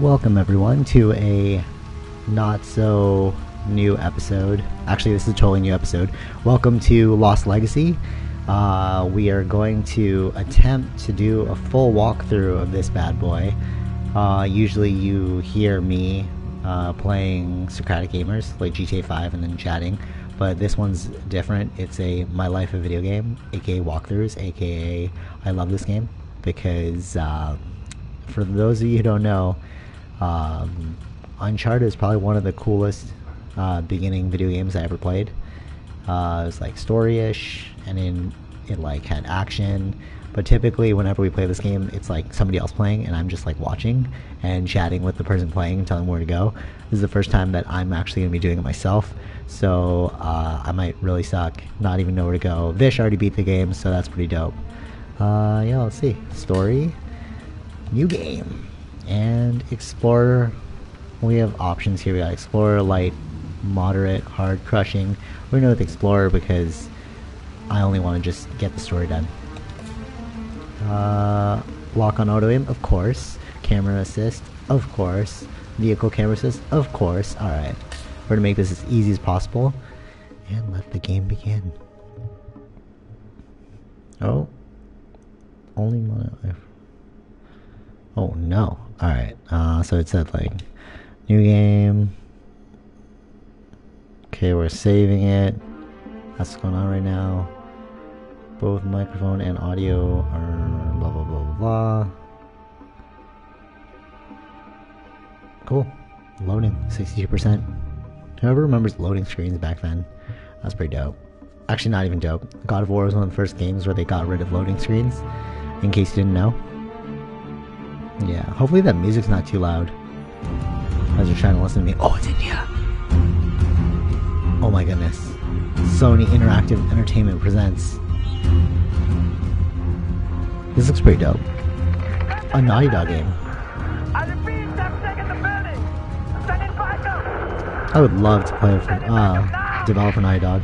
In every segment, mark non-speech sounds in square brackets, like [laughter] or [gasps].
Welcome everyone to a not so new episode. Actually, this is a totally new episode. Welcome to Lost Legacy. Uh, we are going to attempt to do a full walkthrough of this bad boy. Uh, usually, you hear me uh, playing Socratic Gamers, like GTA 5, and then chatting. But this one's different. It's a My Life a Video Game, aka walkthroughs, aka I love this game because uh, for those of you who don't know, um, Uncharted is probably one of the coolest uh, beginning video games I ever played. Uh, it was like story-ish, and in it like had action. But typically, whenever we play this game, it's like somebody else playing, and I'm just like watching and chatting with the person playing, and telling where to go. This is the first time that I'm actually gonna be doing it myself, so uh, I might really suck, not even know where to go. Vish already beat the game, so that's pretty dope. Uh, yeah, let's see. Story, new game, and Explorer. We have options here. We got Explorer, Light, Moderate, Hard, Crushing. We're gonna go with Explorer because I only want to just get the story done. Uh, lock on auto aim, of course. Camera assist, of course. Vehicle camera assist, of course. Alright. We're gonna make this as easy as possible. And let the game begin. Oh. Only mono. Oh no. Alright. Uh, so it said like new game. Okay, we're saving it. That's going on right now. Both microphone and audio are blah blah blah blah blah. Cool. Loading, 62%. Whoever remembers loading screens back then, that's pretty dope. Actually, not even dope. God of War was one of the first games where they got rid of loading screens, in case you didn't know. Yeah, hopefully that music's not too loud. As you're trying to listen to me. Oh, it's India! Oh my goodness. Sony Interactive Entertainment presents. This looks pretty dope. A Naughty Dog game. I would love to play for, uh, develop a Naughty Dog.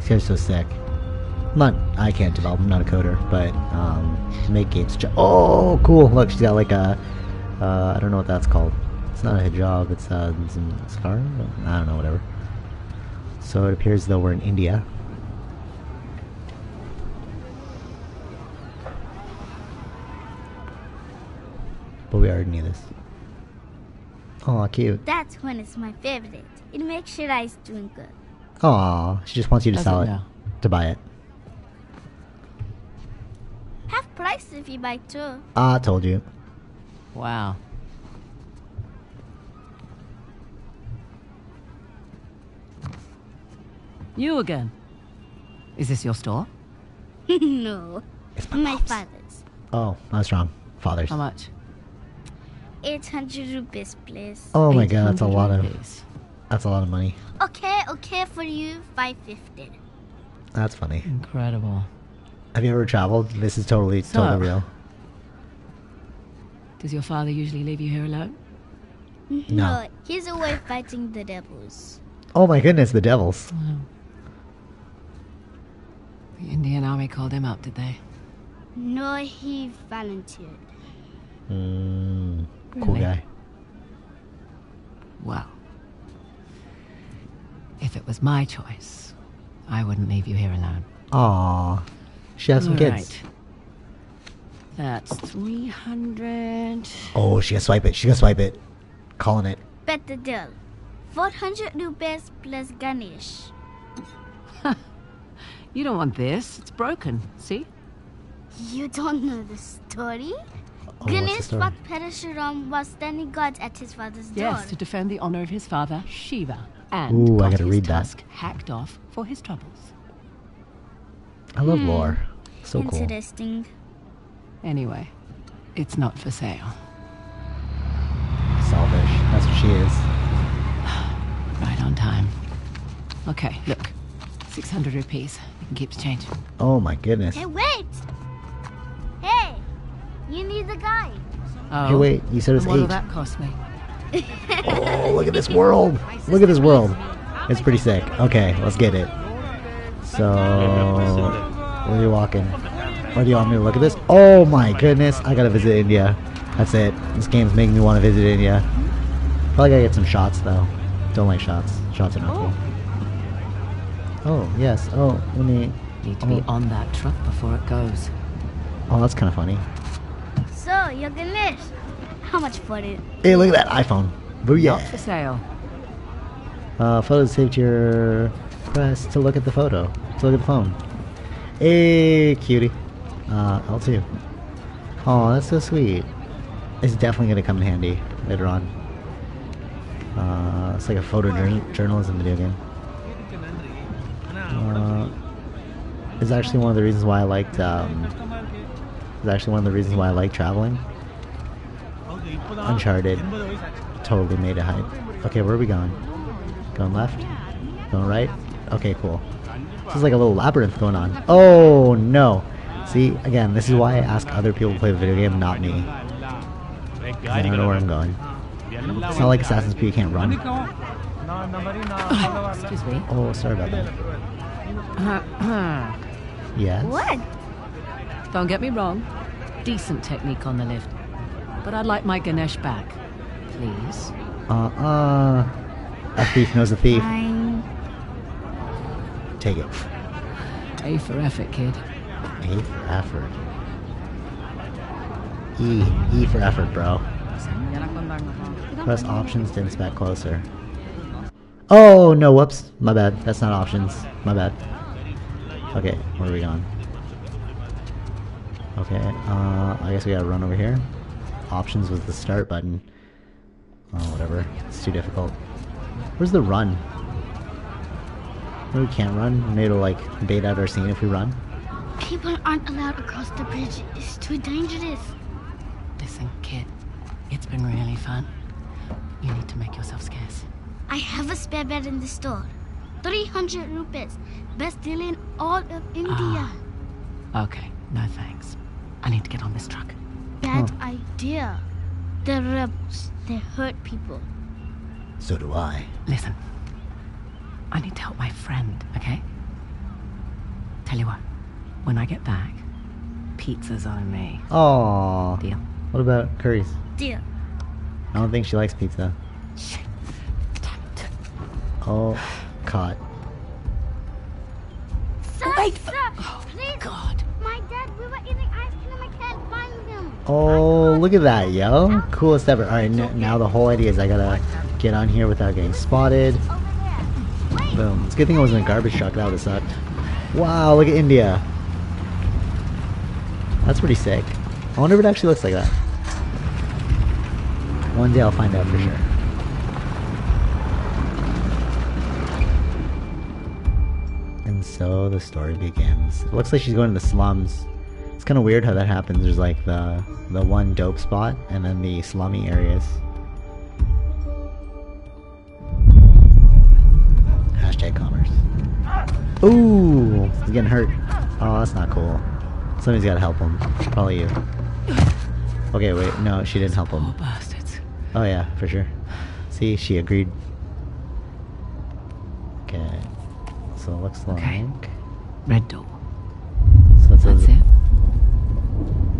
These guys so sick. I'm not, I can't develop, I'm not a coder, but, um, make games. ju- Oh, cool, look, she's got like a, uh, I don't know what that's called. It's not a hijab, it's, uh, some scar? I don't know, whatever. So it appears though we're in India. But we already knew this. Aw, cute. That's when it's my favorite. It makes sure I is doing good. Aw, she just wants you to Does sell it it. To buy it. Half price if you buy two. Ah, told you. Wow. You again. Is this your store? [laughs] no, It's my my father's. Oh, I was wrong. Father's. How much? 800 rupees, please. Oh my god, that's a lot of rupees. that's a lot of money. Okay, okay for you, 550. That's funny. Incredible. Have you ever traveled? This is totally So- totally real. Does your father usually leave you here alone? No. he's away fighting the devils. Oh my goodness, the devils. Wow. The Indian army called him up, did they? No, he volunteered. Mm, cool Really? guy. Well, if it was my choice, I wouldn't leave you here alone. Aw. She has some All kids. right. That's 300. Oh, she gonna swipe it. She gonna swipe it. Calling it. Better deal. 400 rupees plus Ganesh. [laughs] You don't want this. It's broken. See? You don't know the story? Oh, what's the Ganesh fought Parashuram was standing guard at his father's door. Yes, to defend the honor of his father, Shiva, and Ooh, I got gotta his read that. hacked off for his troubles. I love Hmm. lore. So cool. Interesting. Anyway, it's not for sale. Selfish. That's what she is. [sighs] Right on time. Okay, look. 600 rupees. You can keep the change. Oh my goodness. Hey, wait! Hey! You need the guy. Oh, Hey, wait. You said it's was and what'll that cost me? [laughs] Oh, look at this world. Look at this world. It's pretty sick. Okay, let's get it. So, [laughs] where are you walking? Where do you want me to look at this? Oh my goodness, I gotta visit India. That's it. This game's making me want to visit India. Probably gotta get some shots though. Don't like shots. Shots are not cool. Oh yes. Oh, let me. Need to be Oh. on that truck before it goes. Oh, that's kind of funny. So, you're Ganesh. How much for it? Hey, look at that iPhone. Not for sale. Uh, photos saved to your press to look at the photo. To look at the phone. Hey, cutie. Uh, L2. Oh, that's so sweet. It's definitely gonna come in handy later on. Uh, it's like a photo journalism video game. Uh, it's actually one of the reasons why I liked. Um, it's actually one of the reasons why I like traveling. Uncharted totally made it hype. Okay, where are we going? Going left? Going right? Okay, cool. This is like a little labyrinth going on. Oh no! See, again, this is why I ask other people to play the video game, not me. I don't know where I'm going. It's not like Assassin's Creed you can't run. [coughs] Excuse me. Oh, sorry about that. [coughs] Yes? What? Don't get me wrong. Decent technique on the lift. But I'd like my Ganesh back. Please. Uh-uh. A thief knows a thief. Fine. Take it. A for effort, kid. A for effort. E. E for effort, bro. Press options to inspect closer. Oh, no, whoops. My bad. That's not options. My bad. Okay, where are we going? Okay, uh, I guess we gotta run over here. Options was the start button. Oh, whatever. It's too difficult. Where's the run? No, we can't run. Maybe it'll, like, bait out our scene if we run. People aren't allowed across the bridge. It's too dangerous. Listen, kid. It's been really fun. You need to make yourself scarce. I have a spare bed in the store. 300 rupees. Best deal in all of India. Ah. Okay, no thanks. I need to get on this truck. Bad Huh. idea. The rebels, they hurt people. So do I. Listen. I need to help my friend, okay? Tell you what, when I get back, pizza's on me. Oh. Deal? What about curries? Deal. I don't think she likes pizza. Shit. Damn it. Oh, caught. Sir, Wait. sir, oh, please. God. My dad, we were eating ice cream. I can't find him. Oh, look at that, yo. Coolest ever. Alright, n- now the whole idea is I gotta get on here without getting spotted. Oh, Boom. It's a good thing it wasn't a garbage truck. That would've sucked. Wow, look at India. That's pretty sick. I wonder if it actually looks like that. One day I'll find out for sure. And so the story begins. It looks like she's going to the slums. It's kind of weird how that happens. There's like the the one dope spot and then the slummy areas. He's getting hurt. Oh, that's not cool. Somebody's got to help him. Probably you. Okay, wait. No, she didn't help him. Poor bastards. Oh yeah, for sure. See, she agreed. Okay. So it looks like. Okay. Red door. So it That's says, it.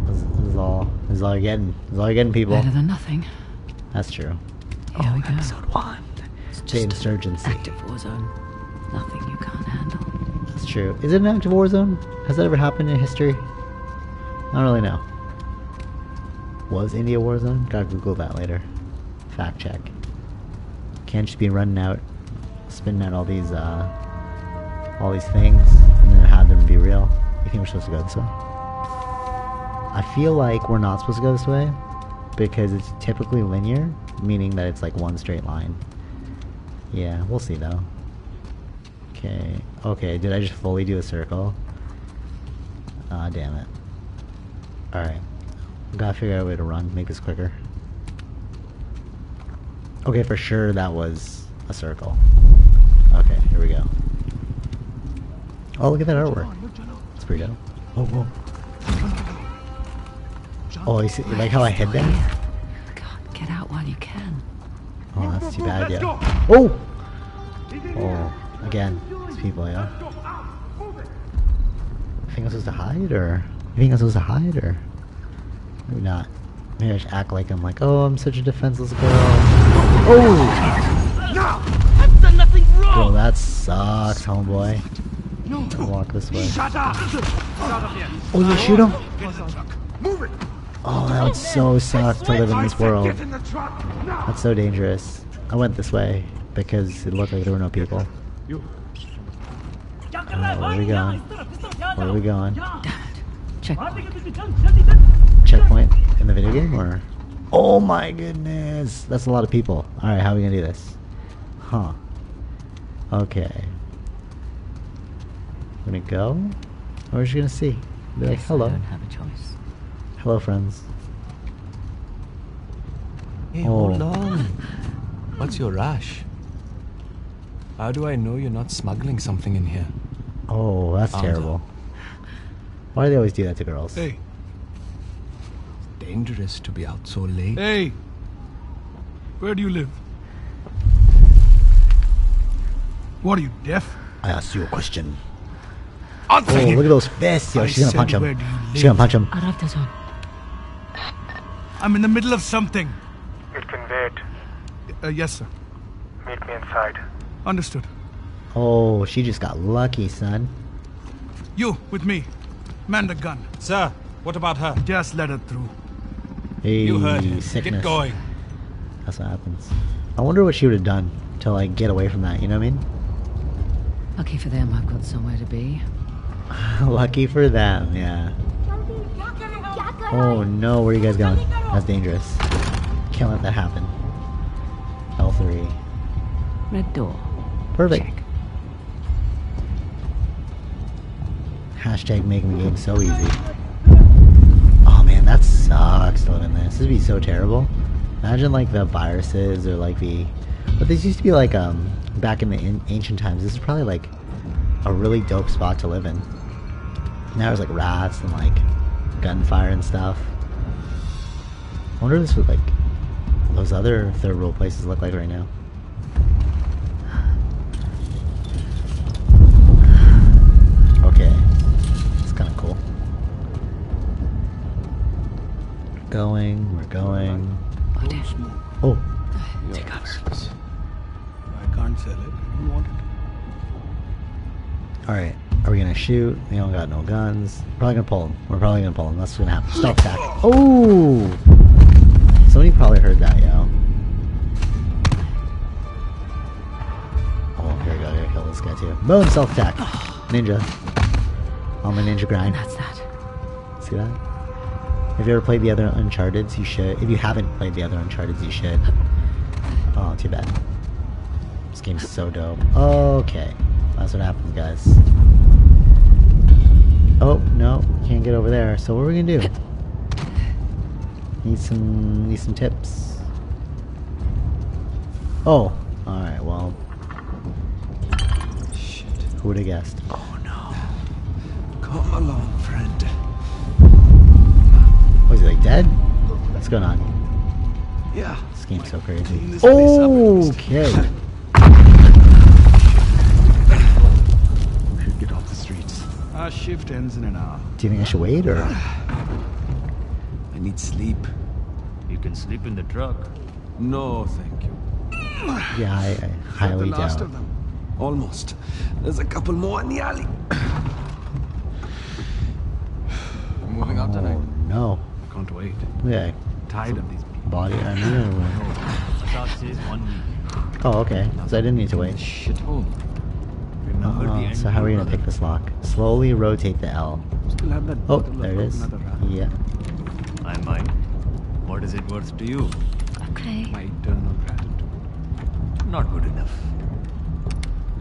This, this is all. This is all you're getting. This is all you're getting, people. Better than nothing. That's true. Here we oh, go. Episode one. It's The just an insurgency. active war zone. Nothing you can't handle. True. Is it an active war zone? Has that ever happened in history? I don't really know. Was India a war zone? Gotta Google that later. Fact check. Can't just be running out, spinning out all these, uh, all these things, and then have them be real. You think we're supposed to go this way? I feel like we're not supposed to go this way because it's typically linear, meaning that it's like one straight line. Yeah, we'll see though. Okay. Okay, did I just fully do a circle? Ah, damn it. Alright. Gotta figure out a way to run, make this quicker. Okay, for sure that was a circle. Okay, here we go. Oh, look at that artwork. It's pretty dope. Oh, whoa. Oh, you see, you like how I hid that? God, get out while you can. Oh, that's too bad, yeah. Oh! Oh, again, these people, yeah. You think I'm supposed to hide, or you think I'm supposed to hide, or maybe not? Maybe I should act like I'm like, oh, I'm such a defenseless girl. Oh! I've done nothing wrong. Bro, that sucks, homeboy. No. Walk this way. Shut up. Oh, you shoot him? Oh, that would so suck to live in this world. That's so dangerous. I went this way because it looked like there were no people. You. Uh, where are we going? Where are we going? Check. Checkpoint in the video game or? Oh my goodness, that's a lot of people. All right, how are we gonna do this? Huh? Okay. Gonna go, or are she gonna see? Be like, Yes, hello, I don't have a choice. hello, friends. Hey, Oh. hold on. What's your rush? How do I know you're not smuggling something in here? Oh, that's Arms terrible. Why do they always do that to girls? Hey. Dangerous to be out so late. Hey. Where do you live? What are you deaf? I asked you a question. Answer Oh, him. look at those fists! Yo, I she's gonna said, punch him. where do you She's gonna live? punch him. Aravdazon. I'm in the middle of something. It can wait. Uh, yes, sir. Meet me inside. Understood. Oh, she just got lucky, son. You with me. Man the gun. Sir, what about her? Just let her through. Hey, You heard him. sickness. Get going. That's what happens. I wonder what she would have done to like get away from that. You know what I mean? Lucky for them, I've got somewhere to be. [laughs] Lucky for them, yeah. Oh no, where are you guys going? That's dangerous. Can't let that happen. L3. Red door. Perfect. Check. Hashtag making the game so easy. Oh man, that sucks in this. This would be so terrible. Imagine like the viruses or like the. But this used to be like um back in the in ancient times. This is probably like a really dope spot to live in. Now there's like rats and like gunfire and stuff. I wonder if this would like those other third world places look like right now. We're going. Oh, Take us. I can't sell it. I don't want it. alright. Are we gonna shoot? We don't got no guns. Probably gonna pull him. We're probably gonna pull him. That's what's gonna happen. Stealth attack. [gasps] Oh! Somebody probably heard that, yo. Oh, here we go. Here, kill this guy too. Boom! Stealth attack. Ninja. On my ninja grind. That's that. See that? Have you ever played the other Uncharted? You should. If you haven't played the other Uncharted, you should. Oh, too bad. This game's so dope. Okay. That's what happens, guys. Oh, no. Can't get over there. So what are we gonna do? Need some need some tips. Oh. Alright, well. Shit. Who would have guessed? Oh no. Come along, friend. Oh, is he like dead? What's going on? Yeah. This game's so crazy. Clean this place up at least. Okay. We should get off the streets. Our shift ends in an hour. Do you think I should wait or? I need sleep. You can sleep in the truck. No, thank you. Yeah, I, I the highly last doubt. of them. Almost. There's a couple more in the alley. Moving out Oh tonight. no! Can't wait. Yeah, Tired of these people. body armor. Start says one week. Oh, okay. So I didn't need to wait. Shit hole. Remember the Uh, end. so how are we gonna pick this lock? Slowly rotate the L. Still have that Oh, bottle of there it is. Yeah. I mind. What is it worth to you? Okay. My eternal gratitude. Not good enough.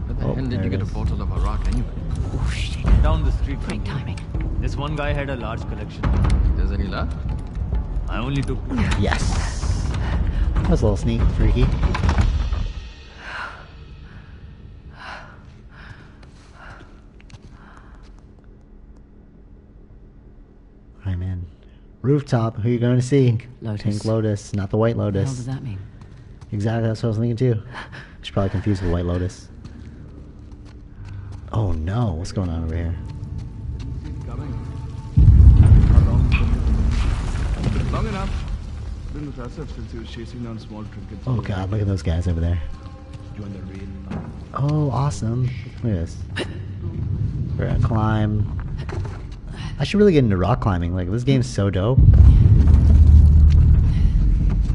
Where the Oh, hell did you it get a is. bottle of Arak anyway? Oh shit. Down the street Great timing. This one guy had a large collection. There's any left? I only took Yes. That was a little sneak, freaky. I'm in. Rooftop. Who you going to see? Lotus. Pink Lotus, not the White Lotus. What the hell does that mean? Exactly, that's what I was thinking too. She's probably confused with White Lotus. Oh no, what's going on over here? Long? Long enough. been with Asav since he was chasing down small trinkets. Oh god, look at those guys over there. Join the raid. Oh, awesome. Look at this. We're gonna climb. I should really get into rock climbing. Like, this game's so dope.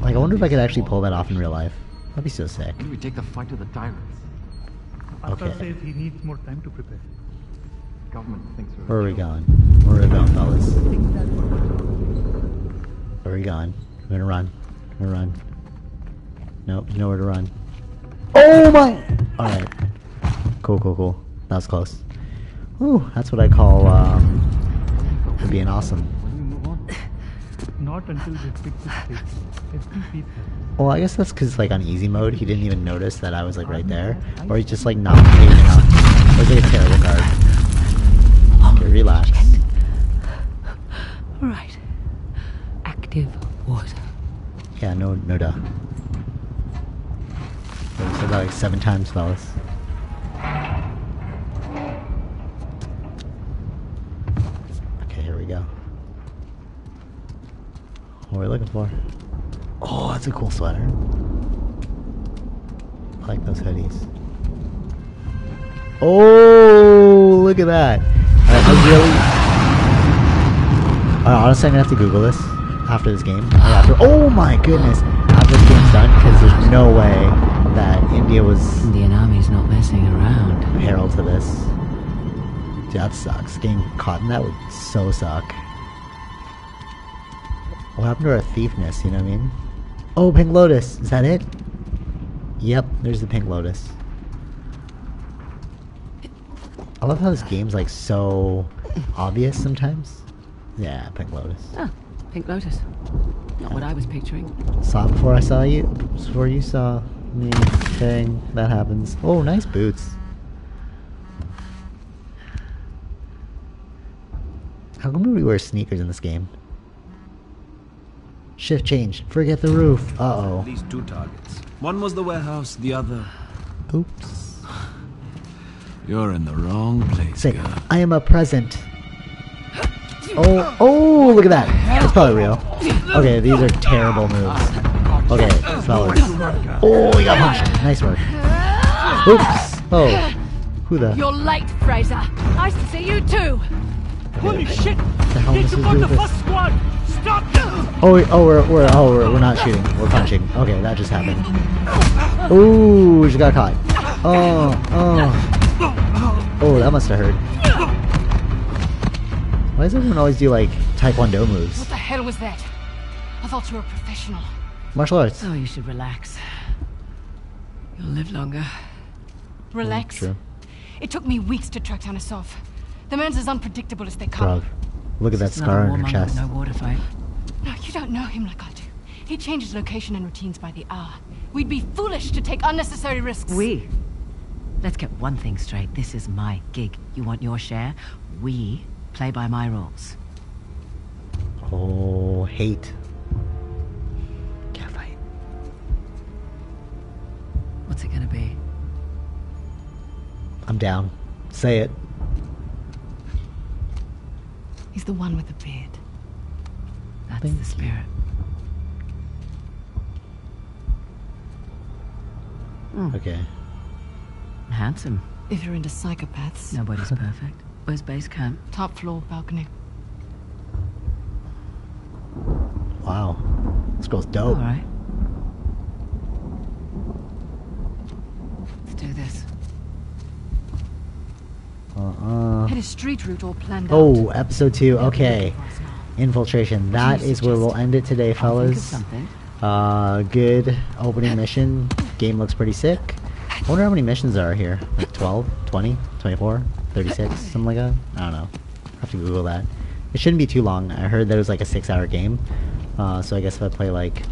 Like, I wonder if I could actually pull that off in real life. That'd be so sick. We take the fight to the tyrants? Okay. Arthur says he needs more time to prepare. Government thinks we're Where are we going? Where are we going, fellas? Where are we going? I'm gonna run. I'm gonna run. Nope, there's nowhere to run. Oh my! Alright. Cool, cool, cool. That was close. Ooh, that's what I call, um, being awesome. When we move on, Not until they fix this station. SPP Well, I guess that's because, like, on easy mode, he didn't even notice that I was, like, right there. Or he's just, like, not paying enough. It was, like, a terrible guard. Okay, relax. Right. Active water. Yeah, no, no. So we said that, like, seven times, fellas. Okay, here we go. What are we looking for? Oh, that's a cool sweater. I like those hoodies. Oh, look at that. I, I really. Honestly, I'm gonna have to Google this after this game. After, oh my goodness! After this game's done, because there's no way that India was Indian Army's not messing around. herald to this. Dude, that sucks. Getting caught in that would so suck. What happened to our thiefness, you know what I mean? Oh, Pink Lotus! Is that it? Yep, there's the Pink Lotus. I love how this game's like so obvious sometimes. Yeah, Pink Lotus. Ah, Pink Lotus. Not what I was picturing. Saw it before I saw you. Before you saw me. Dang, that happens. Oh, nice boots. How come we wear sneakers in this game? Shift change. Forget the roof. Uh oh. At least two targets. One was the warehouse, the other. Oops. You're in the wrong place, Say, girl. I am a present. Oh, oh, look at that. That's probably real. Okay, these are terrible moves. Okay, fellas. Oh, he got punched. Nice work. Oops. Oh. Who the? You're late, Frazer. Nice to see you too. Holy shit! the hell They is this on the first squad! Stop them! Oh, we, oh, we're, we're, oh, we're, we're not shooting. We're punching. Okay, that just happened. Ooh, she got caught. Oh, oh. Oh, that must have hurt. Why does everyone always do, like, taekwondo moves? What the hell was that? I thought you were a professional. Martial arts. Oh, you should relax. You'll live longer. Relax. Mm, true. It took me weeks to track down Asav. The man's as unpredictable as they come. Bruv. Look at that It's not a scar on her warmonger, chest. No water fight. No, you don't know him like I do. He changes location and routines by the hour. We'd be foolish to take unnecessary risks. We. Let's get one thing straight. This is my gig. You want your share? We play by my rules. Oh, hate. Can't fight. What's it gonna be? I'm down. Say it. He's the one with the beard. That's Thank the you. spirit. Okay. Handsome. If you're into psychopaths, Nobody's [laughs] perfect. Where's base camp? top floor balcony. Wow. This girl's dope. All right. Let's do this. Uh-uh. Had a street route all planned Oh, out. episode two. Okay. looking for us now. Infiltration. That do where we'll end it today, I'll think of fellas. something. Uh, good opening mission. Game looks pretty sick. I wonder how many missions there are here. Like 12, 20, 24, 36, something like that? I don't know. I have to Google that. It shouldn't be too long. I heard that it was like a six hour game. Uh, so I guess if I play like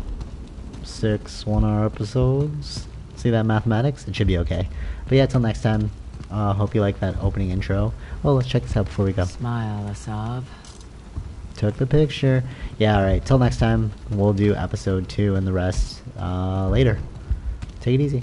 six one hour episodes, see that mathematics, it should be okay. But yeah, till next time. Uh, hope you like that opening intro. Oh, let's check this out before we go. Smile, Asav. Took the picture. Yeah, alright. Till next time, we'll do episode two and the rest uh, later. Take it easy.